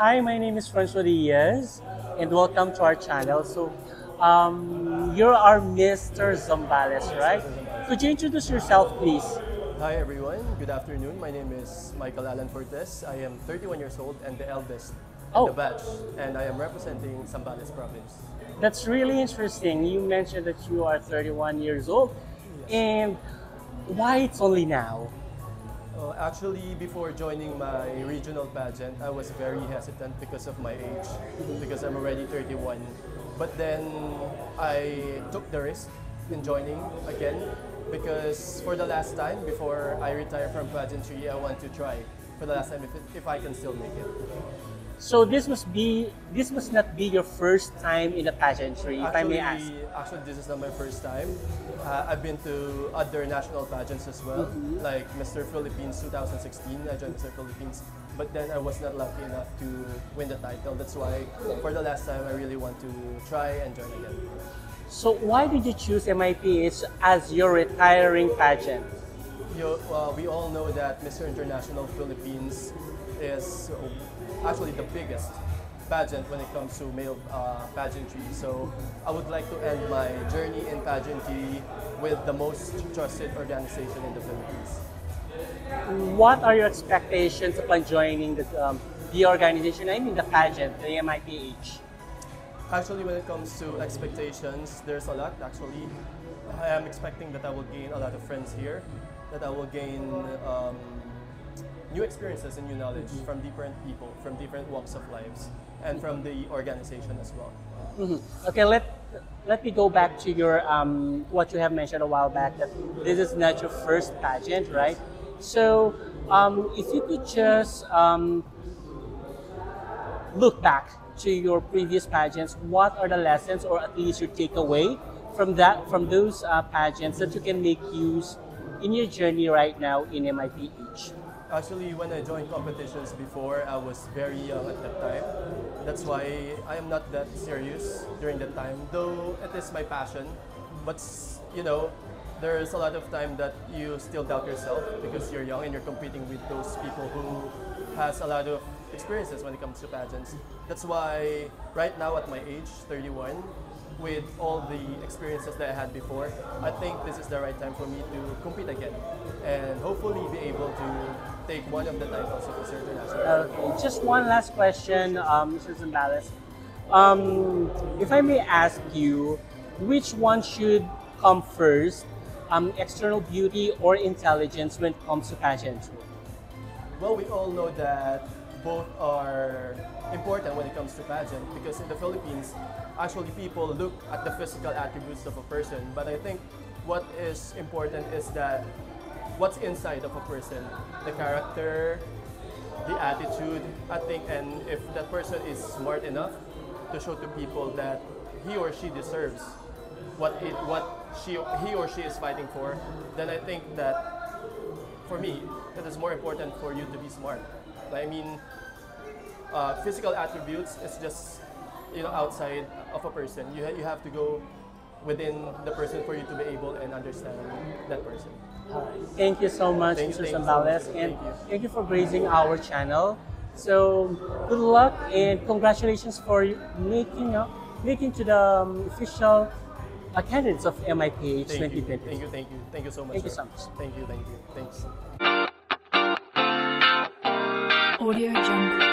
Hi, my name is Francois Diaz, and welcome to our channel. So, um, you're our Mr. Zambales, right? Could you introduce yourself, please? Hi everyone, good afternoon. My name is Michael Allan Fortes. I am 31 years old and the eldest Oh. the batch, and I am representing Zambales province. That's really interesting. You mentioned that you are 31 years old, and why it's only now? Uh, actually, before joining my regional pageant, I was very hesitant because of my age, because I'm already 31. But then I took the risk in joining again because for the last time, before I retire from pageantry, I want to try for the last time if, if I can still make it. So this must be this must not be your first time in a pageantry, if I may ask. Actually, this is not my first time. Uh, I've been to other national pageants as well, Mm-hmm. like Mr. Philippines 2016. I joined Mr. Philippines, but then I was not lucky enough to win the title. That's why, for the last time, I really want to try and join again. So why did you choose MIPH as your retiring pageant? You, uh, we all know that Mr. International Philippines is actually the biggest pageant when it comes to male uh, pageantry. So I would like to end my journey in pageantry with the most trusted organization in the Philippines. What are your expectations upon joining the, um, the organization? I mean the pageant, the MIPH. Actually, when it comes to expectations, there's a lot. Actually, I am expecting that I will gain a lot of friends here, that I will gain um, new experiences and new knowledge from different people, from different walks of lives, and from the organization as well. Okay, let let me go back to your um, what you have mentioned a while back that this is not your first pageant, right? So, um, if you could just um, look back to your previous pageants, what are the lessons or at least your takeaway from that from those uh, pageants that you can make use in your journey right now in MIPH? Actually, when I joined competitions before, I was very young at that time. That's why I am not that serious during that time, though it is my passion. But you know, there's a lot of time that you still doubt yourself because you're young and you're competing with those people who has a lot of experiences when it comes to pageants. That's why right now at my age, 31, with all the experiences that I had before, I think this is the right time for me to compete again and hopefully be able to take one of the titles of Mr. International. Okay, just one last question, um, Mr. Zambales. Um, if I may ask you, which one should come first, um, external beauty or intelligence when it comes to pageantry? Well, we all know that both are important when it comes to pageant because in the Philippines, actually people look at the physical attributes of a person, but I think what is important is that what's inside of a person, the character, the attitude, I think, and if that person is smart enough to show to people that he or she deserves what it, what she, he or she is fighting for, then I think that for me, it is more important for you to be smart. I mean, uh, physical attributes is just you know outside of a person. You ha- you have to go within the person for you to be able and understand that person. Thank you so much, Thank- Mr. you so and Thank you. thank you for gracing our channel. So, good luck and congratulations for making up, making to the um, official uh, candidates of MIPH Thank you, 2020. thank you, thank you, thank you so much. Thank you so much. Thank you, thank you, thanks. Audio Jungle.